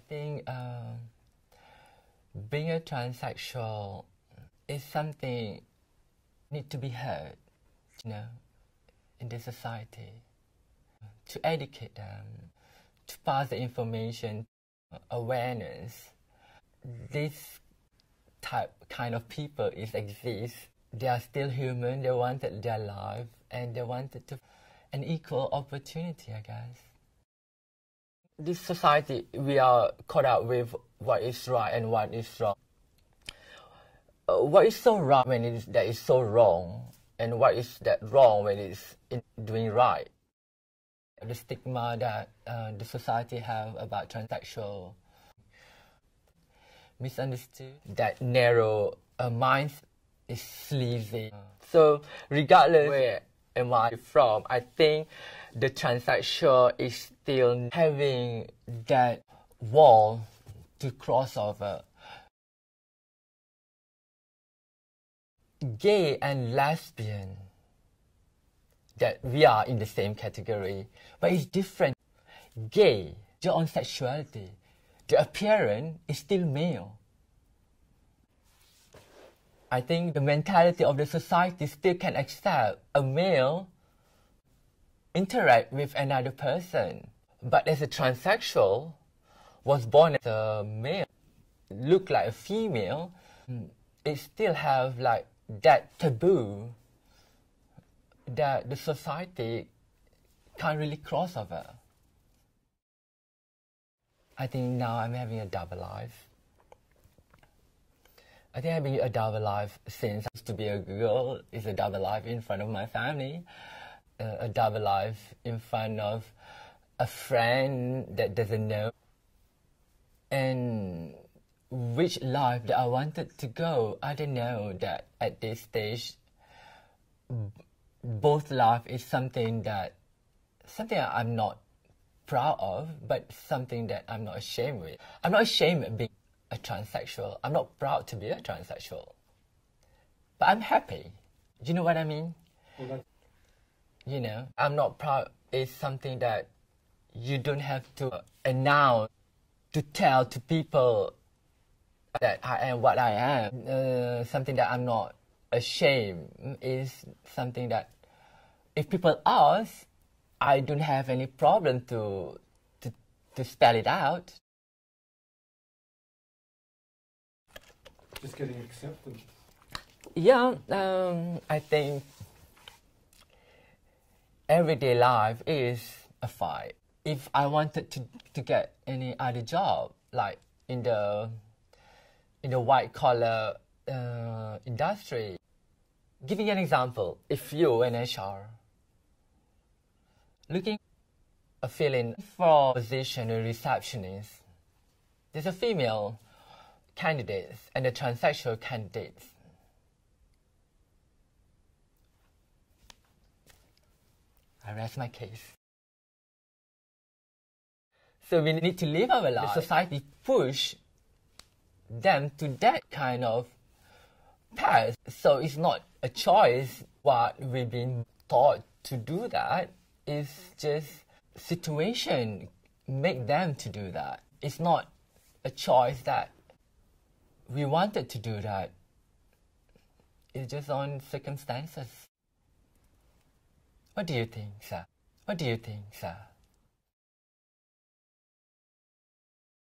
I think uh, being a transsexual is something need to be heard, you know, in the society, to educate them, to pass the information, awareness. This type kind of people is exist. They are still human. They wanted their life and they wanted to an equal opportunity, I guess. This society, we are caught up with what is right and what is wrong. Uh, what is so wrong when it is, that is so wrong, and what is that wrong when it's doing right? The stigma that uh, the society have about transsexual misunderstood, that narrow uh, mind is sleazy. So regardless am I from, I think the transsexual is still having that wall to cross over. Gay and lesbian, that we are in the same category, but it's different. Gay, your own sexuality, the appearance is still male. I think the mentality of the society still can accept a male interact with another person. But as a transsexual, was born as a male, look like a female, it still have like that taboo that the society can't really cross over. I think now I'm having a double life. I think I having a double life since I used to be a girl is a double life in front of my family, uh, a double life in front of a friend that doesn't know, and which life that I wanted to go. I don't know that at this stage, both life is something that something I'm not proud of, but something that I'm not ashamed with. I'm not ashamed of being a transsexual. I'm not proud to be a transsexual. But I'm happy. Do you know what I mean? Okay. You know, I'm not proud is something that you don't have to announce, to tell to people that I am what I am. Uh, something that I'm not ashamed is something that if people ask, I don't have any problem to, to, to spell it out. Just getting accepted? Yeah, um, I think everyday life is a fight. If I wanted to, to get any other job, like in the in the white collar uh, industry, giving an example, if you an HR looking a filling for position a receptionist, there's a female candidates and the transsexual candidates. I rest my case. So we need to live our. The society push them to that kind of path. So it's not a choice what we've been taught to do that. It's just situation make them to do that. It's not a choice that we wanted to do that. It's just on circumstances. What do you think, sir? What do you think, sir?